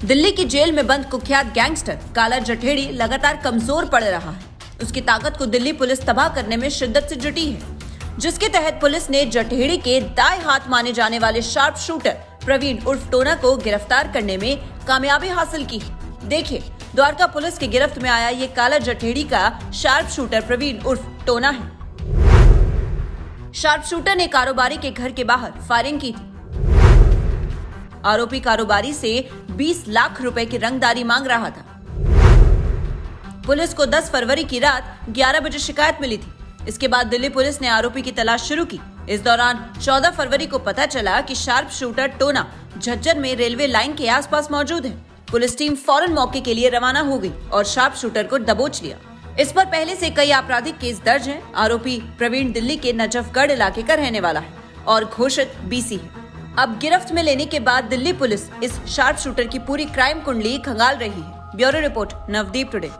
दिल्ली की जेल में बंद कुख्यात गैंगस्टर काला जठेड़ी लगातार कमज़ोर पड़ रहा है। उसकी ताकत को दिल्ली पुलिस तबाह करने में शिद्दत से जुटी है। जिसके तहत पुलिस ने जठेड़ी के दाएँ हाथ माने जाने वाले शार्प शूटर प्रवीण उर्फ़ टोना को गिरफ़्तार करने में कामयाबी हासिल की देखिए, द्वारका पुलिस की गिरफ्त में आया ये काला जठेड़ी का शार्प शूटर प्रवीण उर्फ़ टोना है। शार्प शूटर ने कारोबारी के घर के बाहर फायरिंग की थी। आरोपी कारोबारी से 20 लाख रुपए की रंगदारी मांग रहा था। पुलिस को 10 फरवरी की रात 11 बजे शिकायत मिली थी। इसके बाद दिल्ली पुलिस ने आरोपी की तलाश शुरू की। इस दौरान 14 फरवरी को पता चला कि शार्प शूटर टोना झज्जर में रेलवे लाइन के आसपास मौजूद है। पुलिस टीम फ़ौरन मौके के लिए रवाना हो गई और शार्प शूटर को दबोच लिया। इस पर पहले से कई आपराधिक केस दर्ज हैं। आरोपी प्रवीण दिल्ली के नजफगढ़ इलाके का रहने वाला है और घोषित बीसी है। अब गिरफ्त में लेने के बाद दिल्ली पुलिस इस शार्प शूटर की पूरी क्राइम कुंडली खंगाल रही है। Bureau report, Navdeep today.